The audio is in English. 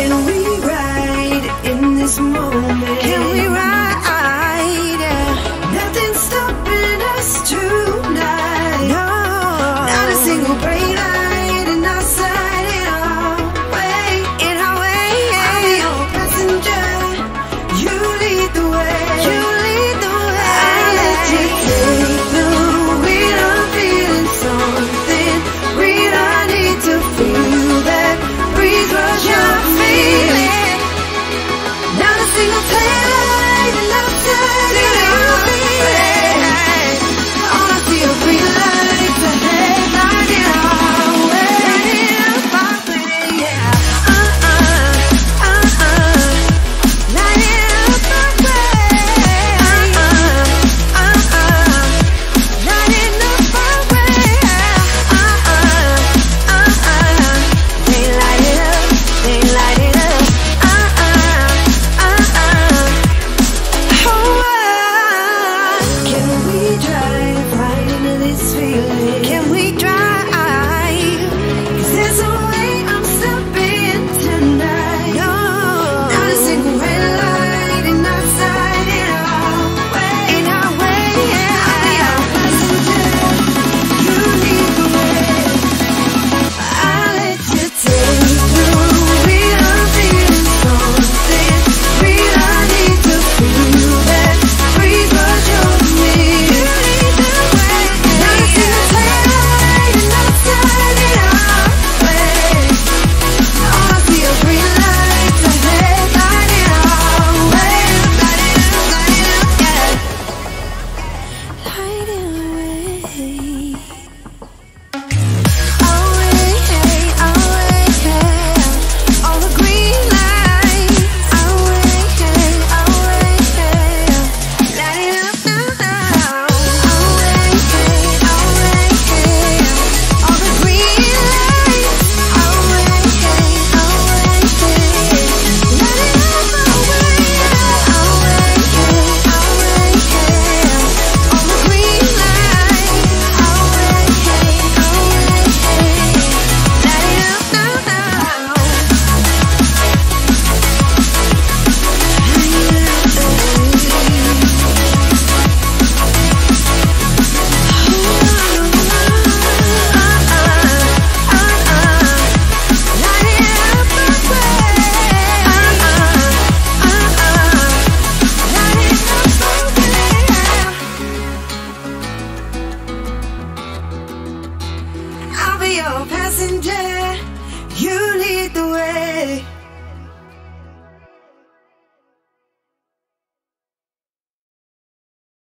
Can we ride in this moment? Can we ride? Yeah. Nothing's stopping us tonight. No, not a single break. your passenger, you lead the way.